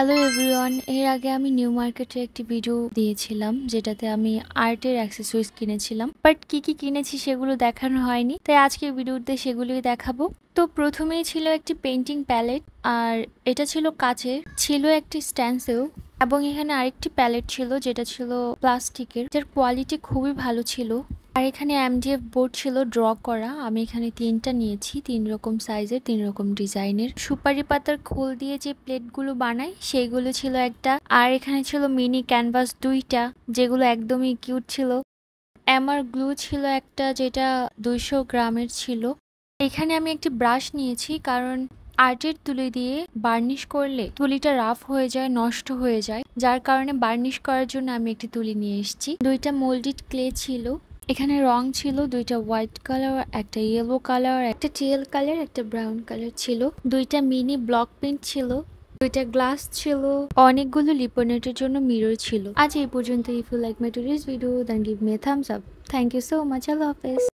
Hello everyone এর আগে আমি নিউ মার্কেটে একটি ভিডিও দিয়েছিলাম, যেটাতে আমি আর্টের অ্যাক্সেসরিজ কিনেছিলাম বাট কি কি কিনেছি সেগুলো দেখানো হয়নি, তাই আজকের ভিডিওতে সেগুলোই দেখাবো। তো প্রথমেই ছিল একটি পেন্টিং প্যালেট আর এটা ছিল কাচের, ছিল একটি স্ট্যান্সেল এবং এখানে আরেকটি প্যালেট ছিল, যেটা ছিল প্লাস্টিকের যার কোয়ালিটি খুবই ভালো ছিল। আর এখানে এমডিএফ বোর্ড ছিল ড্র করা। আমি এখানে তিনটা নিয়েছি, তিন রকম সাইজের তিন রকম ডিজাইনের সুপারি পাতার খোল দিয়ে যে প্লেটগুলো বানাই, সেইগুলো ছিল একটা। আর এখানে ছিল মিনি ক্যানভাস দুইটা, যেগুলো একদমই কিউট ছিল। এমআর গ্লু ছিল একটা, যেটা দুইশো গ্রামের ছিল। এখানে আমি একটি ব্রাশ নিয়েছি, কারণ আর্টের তুলি দিয়ে বার্নিশ করলে তুলিটা রাফ হয়ে যায়, নষ্ট হয়ে যায়। যার কারণে বার্নিশ করার জন্য আমি একটি তুলি নিয়ে এসেছি। দুইটা মোল্ডিড ক্লে ছিল। এখানে রং ছিল দুইটা হোয়াইট কালার, একটা ইয়েলো কালার, একটা টিএল কালার, একটা ব্রাউন কালার ছিল। দুইটা মিনি ব্লক প্রিন্ট ছিল, দুইটা গ্লাস ছিল, অনেকগুলো লিপোনেটের জন্য মিরর ছিল। আজ এই পর্যন্ত if you like my tourist video then give me thumbs up thank you so much আল্লাহ হাফেজ